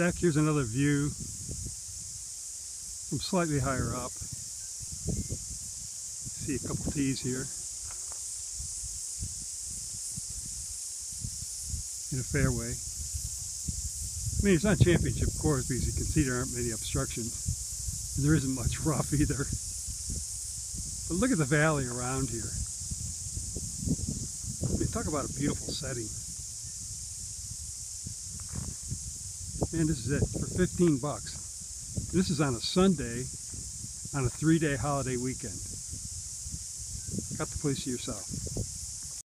Jack, here's another view from slightly higher up. See a couple tees here. In a fairway. I mean, it's not championship course because you can see there aren't many obstructions. And there isn't much rough either. But look at the valley around here. I mean, talk about a beautiful setting. Man, this is it for 15 bucks. This is on a Sunday on a three-day holiday weekend. Got the place to yourself.